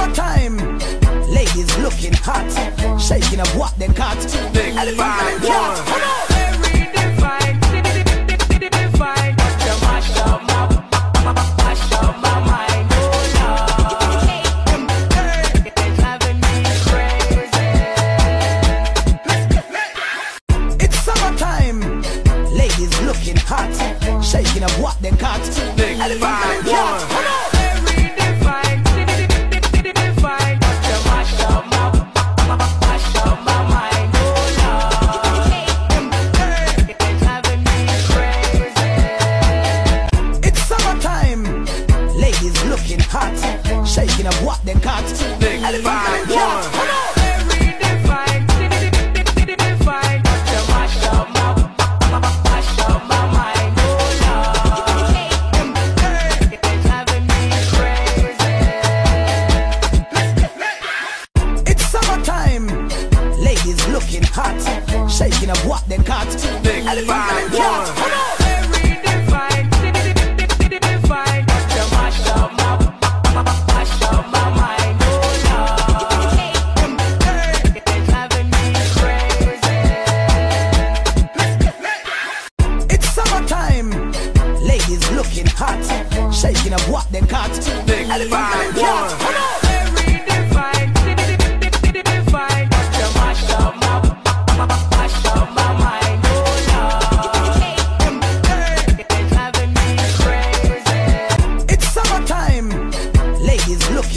Summertime, Ladies looking hot, shaking up what they got. Big five, one. Ladies looking hot, shaking up what they got. Big five, one. them what they got. Ladies looking hot, shaking up what they got. Elephant and cat.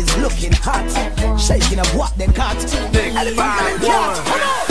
is looking hot. Shaking up what they got. Big Elephant five, one.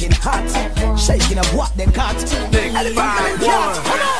shaking hot, shaking up what they got. Big five, one.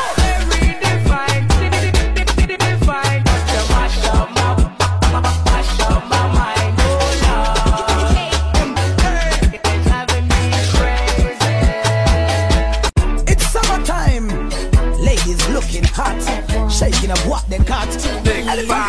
elephant.